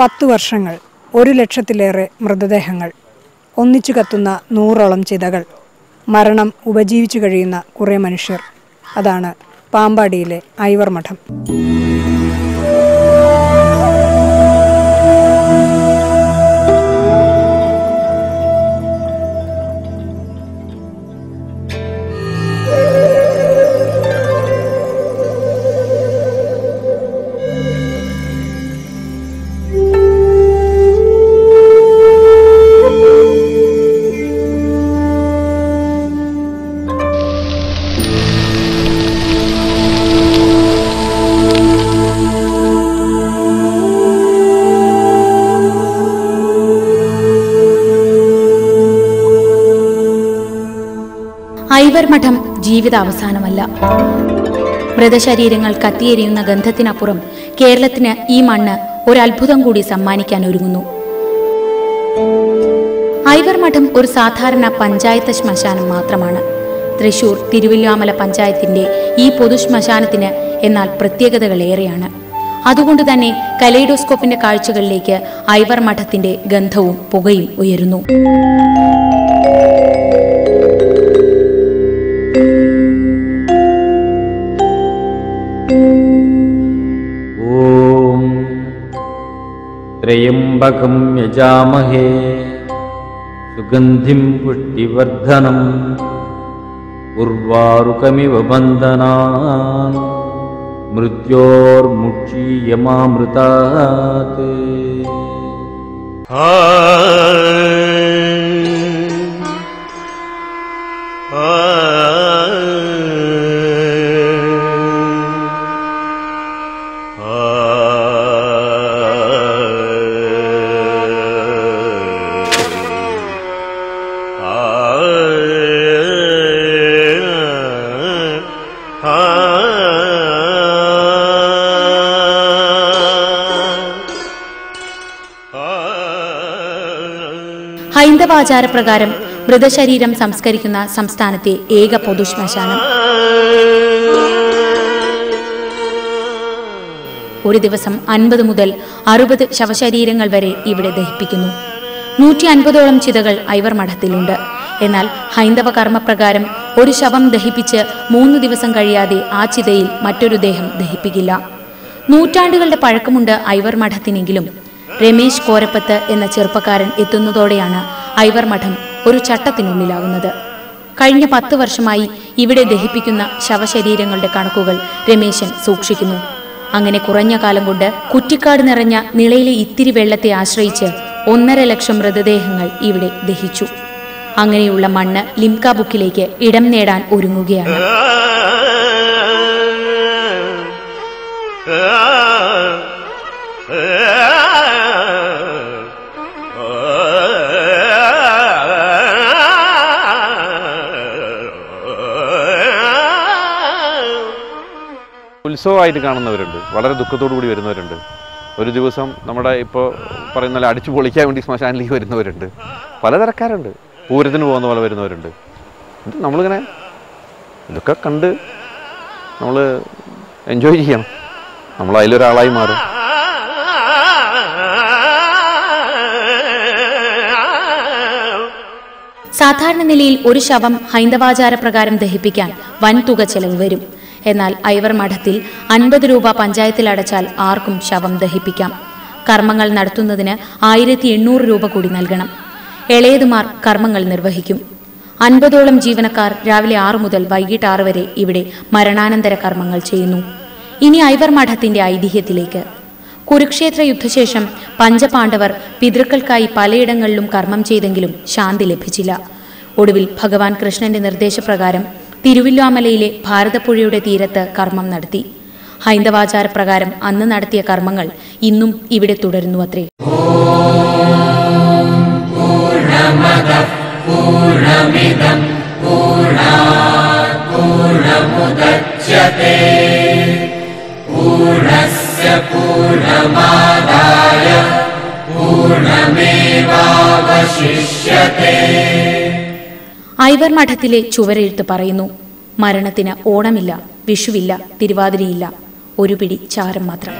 പത്തു വർഷങ്ങൾ ഒരു ലക്ഷത്തിലേറെ മൃതദേഹങ്ങൾ ഒന്നിച്ചു കത്തുന്ന നൂറോളം ചിതകൾ മരണം ഉപജീവിച്ചു കഴിയുന്ന കുറേ മനുഷ്യർ. അതാണ് പാമ്പാടിയിലെ ഐവർ മഠം ഐവർ മഠം ജീവിത അവസാനമല്ല മൃതശരീരങ്ങൾ കത്തിയെരിയുന്ന ഗന്ധത്തിനപ്പുറം കേരളത്തിന് ഈ മണ്ണ് ഒരത്ഭുതം കൂടി സമ്മാനിക്കാൻ ഒരുങ്ങുന്നു. ഐവർ മഠം ഒരു സാധാരണ പഞ്ചായത്ത് ശ്മശാനം മാത്രമാണ്. തൃശൂർ തിരുവില്ലാമല പഞ്ചായത്തിന്റെ ഈ പൊതു ശ്മശാനത്തിന് എന്നാൽ പ്രത്യേകതകളേറെയാണ് അതുകൊണ്ട് തന്നെ കലൈഡോസ്കോപ്പിന്റെ കാഴ്ചകളിലേക്ക് ഐവർ മഠത്തിന്റെ ഗന്ധവും പുകയും ഉയരുന്നു. त्र्यम्बकं यजामहे सुगन्धिं पुष्टिवर्धनम् उर्वारुकमिव बन्धनान् मृत्योर्मुक्षीयमामृतात् ഹൈന്ദവാചാരപ്രകാരം മൃതശരീരം സംസ്കരിക്കുന്ന സംസ്ഥാനത്തെ ഏക പൊതുശ്മശാനം. ഒരു ദിവസം അൻപത് മുതൽ അറുപത് ശവശരീരങ്ങൾ വരെ ഇവിടെ ദഹിപ്പിക്കുന്നു. നൂറ്റി അൻപതോളം ചിതകൾ ഐവർ മഠത്തിലുണ്ട്. എന്നാൽ ഹൈന്ദവ കർമ്മപ്രകാരം ഒരു ശവം ദഹിപ്പിച്ച് മൂന്ന് ദിവസം കഴിയാതെ ആ ചിതയിൽ മറ്റൊരു ദേഹം ദഹിപ്പിക്കില്ല. നൂറ്റാണ്ടുകളുടെ പഴക്കമുണ്ട് ഐവർ മഠത്തിനെങ്കിലും. രമേശ് കോരപ്പത്ത് എന്ന ചെറുപ്പക്കാരൻ എത്തുന്നതോടെയാണ് ഐവർ മഠം ഒരു ചട്ടത്തിനുള്ളിലാവുന്നത്. കഴിഞ്ഞ പത്ത് വർഷമായി ഇവിടെ ദഹിപ്പിക്കുന്ന ശവശരീരങ്ങളുടെ കണക്കുകൾ രമേശൻ സൂക്ഷിക്കുന്നു. അങ്ങനെ കുറഞ്ഞ കാലം കൊണ്ട് കുറ്റിക്കാട് നിറഞ്ഞ നിളയിലെ ഇത്തിരി വെള്ളത്തെ ആശ്രയിച്ച് ഒന്നര ലക്ഷം മൃതദേഹങ്ങൾ ഇവിടെ ദഹിച്ചു. അങ്ങനെയുള്ള മണ്ണ് ലിംക ബുക്കിലേക്ക് ഇടം നേടാൻ ഒരുങ്ങുകയാണ്. ഉത്സവമായിട്ട് കാണുന്നവരുണ്ട്. വളരെ ദുഃഖത്തോടു കൂടി വരുന്നവരുണ്ട്. ഒരു ദിവസം നമ്മുടെ ഇപ്പോൾ പറയുന്ന അടിച്ചു പൊളിക്കാൻ വേണ്ടി ശ്മശാനിലേക്ക് വരുന്നവരുണ്ട്. പലതരക്കാരുണ്ട് പൂരത്തിന് പോകുന്ന പോലെ വരുന്നവരുണ്ട്. ഇത് നമ്മളിങ്ങനെ ഇതൊക്കെ കണ്ട് നമ്മൾ എൻജോയ് ചെയ്യണം. നമ്മൾ അതിലൊരാളായി മാറും. സാധാരണ നിലയിൽ ഒരു ശവം ഹൈന്ദവാചാര പ്രകാരം ദഹിപ്പിക്കാൻ വൻതുക ചെലവ് വരും. എന്നാൽ ഐവർ മഠത്തിൽ അൻപത് രൂപ പഞ്ചായത്തിൽ അടച്ചാൽ ആർക്കും ശവം ദഹിപ്പിക്കാം. കർമ്മങ്ങൾ നടത്തുന്നതിന് ആയിരത്തി എണ്ണൂറ് രൂപ കൂടി നൽകണം. എളയതുമാർ കർമ്മങ്ങൾ നിർവഹിക്കും. അൻപതോളം ജീവനക്കാർ രാവിലെ ആറു മുതൽ വൈകിട്ട് ആറ് വരെ ഇവിടെ മരണാനന്തര കർമ്മങ്ങൾ ചെയ്യുന്നു. ഇനി ഐവർ മഠത്തിന്റെ ഐതിഹ്യത്തിലേക്ക്. കുരുക്ഷേത്ര യുദ്ധശേഷം പഞ്ചപാണ്ഡവർ പിതൃക്കൾക്കായി പലയിടങ്ങളിലും കർമ്മം ചെയ്തെങ്കിലും ശാന്തി ലഭിച്ചില്ല. ഒടുവിൽ ഭഗവാൻ കൃഷ്ണന്റെ നിർദ്ദേശപ്രകാരം തിരുവില്ലാമലയിലെ ഭാരതപ്പുഴയുടെ തീരത്ത് കർമ്മം നടത്തി ഹൈന്ദവാചാരപ്രകാരം അന്ന് നടത്തിയ കർമ്മങ്ങൾ ഇന്നും ഇവിടെ തുടരുന്നു അത്രേ ഐവർ മഠത്തിലെ ചുവരെഴുത്ത് പറയുന്നു മരണത്തിന് ഓണമില്ല വിഷുവില്ല തിരുവാതിരയില്ല ഒരു പിടി ചാരം മാത്രം.